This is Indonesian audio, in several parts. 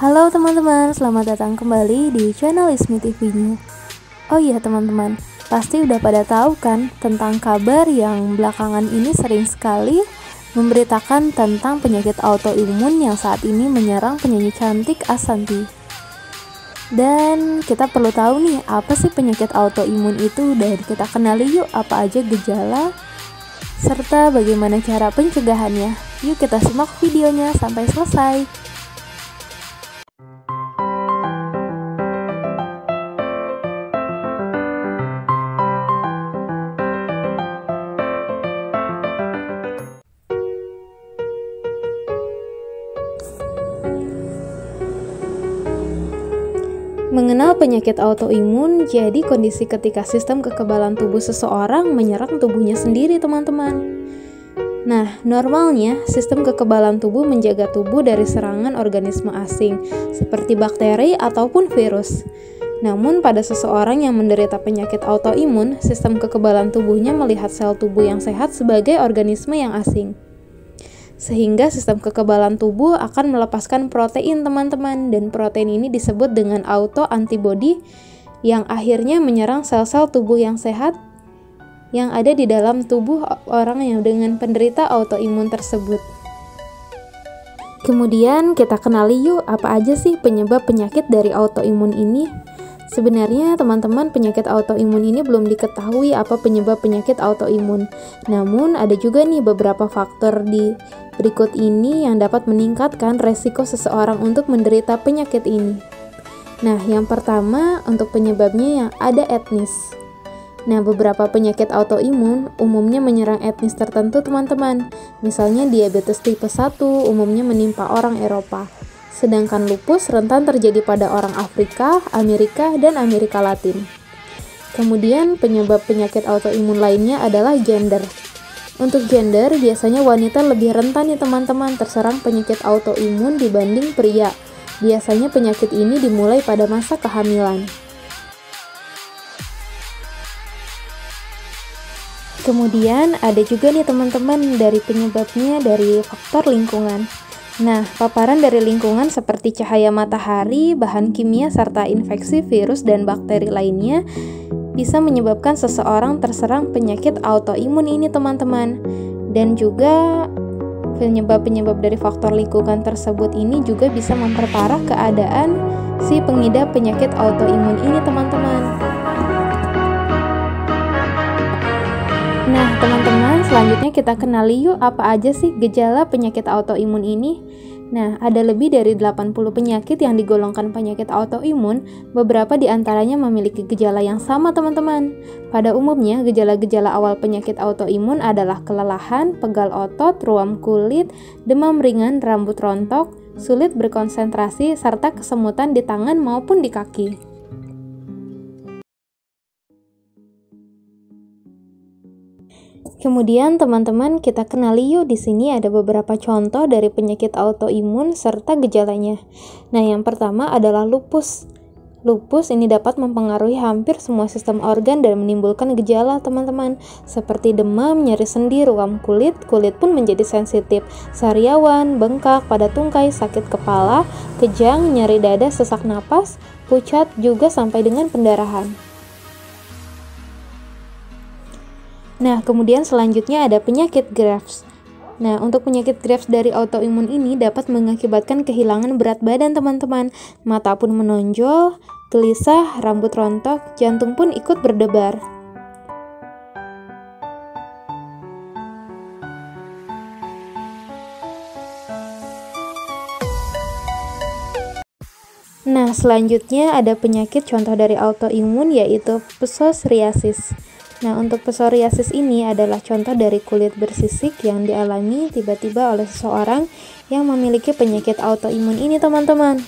Halo teman-teman, selamat datang kembali di channel Ismi TV-nya. Oh iya teman-teman, pasti udah pada tahu kan tentang kabar yang belakangan ini sering sekali memberitakan tentang penyakit autoimun yang saat ini menyerang penyanyi cantik Asanti. Dan kita perlu tahu nih, apa sih penyakit autoimun itu dan kita kenali yuk apa aja gejala serta bagaimana cara pencegahannya. Yuk kita simak videonya sampai selesai. Mengenal penyakit autoimun jadi kondisi ketika sistem kekebalan tubuh seseorang menyerang tubuhnya sendiri, teman-teman. Nah, normalnya sistem kekebalan tubuh menjaga tubuh dari serangan organisme asing seperti bakteri ataupun virus. Namun pada seseorang yang menderita penyakit autoimun, sistem kekebalan tubuhnya melihat sel tubuh yang sehat sebagai organisme yang asing sehingga sistem kekebalan tubuh akan melepaskan protein teman-teman dan protein ini disebut dengan auto antibody yang akhirnya menyerang sel-sel tubuh yang sehat yang ada di dalam tubuh orang yang dengan penderita autoimun tersebut. Kemudian kita kenali yuk apa aja sih penyebab penyakit dari autoimun ini. Sebenarnya teman-teman penyakit autoimun ini belum diketahui apa penyebab penyakit autoimun. Namun ada juga nih beberapa faktor di berikut ini yang dapat meningkatkan resiko seseorang untuk menderita penyakit ini. Nah, yang pertama untuk penyebabnya yang ada etnis. Nah, beberapa penyakit autoimun umumnya menyerang etnis tertentu teman-teman. Misalnya diabetes tipe 1 umumnya menimpa orang Eropa sedangkan lupus rentan terjadi pada orang Afrika, Amerika, dan Amerika Latin. Kemudian, penyebab penyakit autoimun lainnya adalah gender. Untuk gender, biasanya wanita lebih rentan nih teman-teman terserang penyakit autoimun dibanding pria. Biasanya penyakit ini dimulai pada masa kehamilan. Kemudian ada juga nih teman-teman dari penyebabnya dari faktor lingkungan. Nah, paparan dari lingkungan seperti cahaya matahari, bahan kimia, serta infeksi virus dan bakteri lainnya bisa menyebabkan seseorang terserang penyakit autoimun ini, teman-teman. Dan juga penyebab-penyebab dari faktor lingkungan tersebut ini juga bisa memperparah keadaan si pengidap penyakit autoimun ini, teman-teman. Nah, teman-teman, selanjutnya kita kenali yuk apa aja sih gejala penyakit autoimun ini. Nah, ada lebih dari 80 penyakit yang digolongkan penyakit autoimun, beberapa di antaranya memiliki gejala yang sama, teman-teman. Pada umumnya, gejala-gejala awal penyakit autoimun adalah kelelahan, pegal otot, ruam kulit, demam ringan, rambut rontok, sulit berkonsentrasi, serta kesemutan di tangan maupun di kaki. Kemudian teman-teman kita kenali yuk di sini ada beberapa contoh dari penyakit autoimun serta gejalanya. Nah, yang pertama adalah lupus. Lupus ini dapat mempengaruhi hampir semua sistem organ dan menimbulkan gejala teman-teman seperti demam, nyeri sendi, ruam kulit, kulit pun menjadi sensitif, sariawan, bengkak pada tungkai, sakit kepala, kejang, nyeri dada, sesak napas, pucat juga sampai dengan pendarahan. Nah, kemudian selanjutnya ada penyakit Graves. Nah, untuk penyakit Graves dari autoimun ini dapat mengakibatkan kehilangan berat badan teman-teman. Mata pun menonjol, gelisah, rambut rontok, jantung pun ikut berdebar. Nah, selanjutnya ada penyakit contoh dari autoimun yaitu psoriasis. Nah, untuk psoriasis ini adalah contoh dari kulit bersisik yang dialami tiba-tiba oleh seseorang yang memiliki penyakit autoimun ini, teman-teman.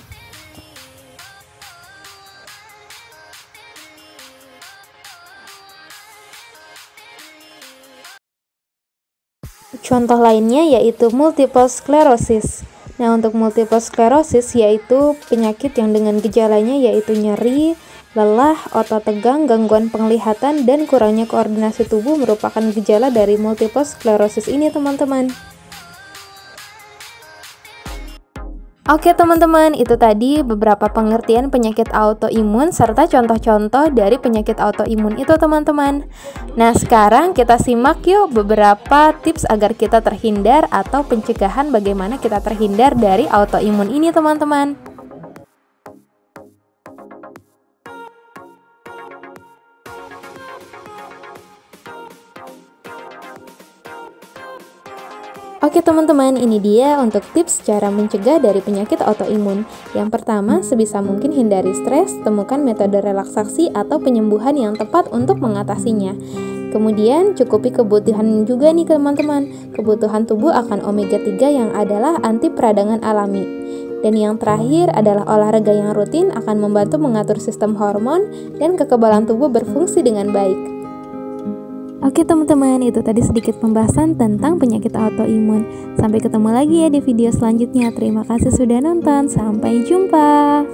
Contoh lainnya yaitu multiple sclerosis. Nah, untuk multiple sclerosis yaitu penyakit yang dengan gejalanya yaitu nyeri, Lelah, otot tegang, gangguan penglihatan, dan kurangnya koordinasi tubuh merupakan gejala dari multiple sclerosis ini, teman-teman. Oke teman-teman, itu tadi beberapa pengertian penyakit autoimun serta contoh-contoh dari penyakit autoimun itu teman-teman. Nah sekarang kita simak yuk beberapa tips agar kita terhindar atau pencegahan bagaimana kita terhindar dari autoimun ini teman-teman. Oke teman-teman, ini dia untuk tips cara mencegah dari penyakit autoimun. Yang pertama, sebisa mungkin hindari stres, temukan metode relaksasi atau penyembuhan yang tepat untuk mengatasinya. Kemudian, cukupi kebutuhan juga nih teman-teman. Kebutuhan tubuh akan omega 3 yang adalah anti peradangan alami. Dan yang terakhir adalah olahraga yang rutin akan membantu mengatur sistem hormon dan kekebalan tubuh berfungsi dengan baik. Oke teman-teman, itu tadi sedikit pembahasan tentang penyakit autoimun. Sampai ketemu lagi ya di video selanjutnya. Terima kasih sudah nonton. Sampai jumpa.